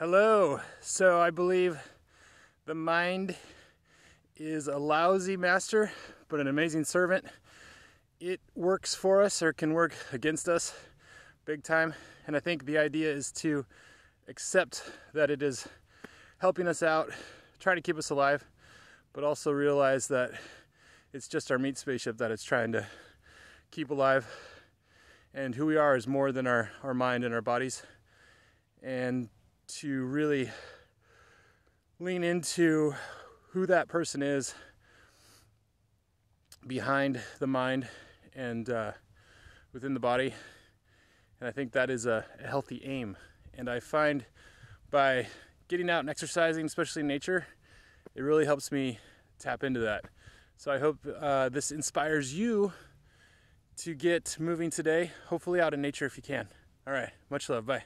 Hello. So I believe the mind is a lousy master, but an amazing servant. It works for us or can work against us big time. And I think the idea is to accept that it is helping us out, trying to keep us alive, but also realize that it's just our meat spaceship that it's trying to keep alive. And who we are is more than our, our mind and our bodies. And to really lean into who that person is behind the mind and uh, within the body. And I think that is a, a healthy aim. And I find by getting out and exercising, especially in nature, it really helps me tap into that. So I hope uh, this inspires you to get moving today, hopefully out in nature if you can. All right, much love. Bye.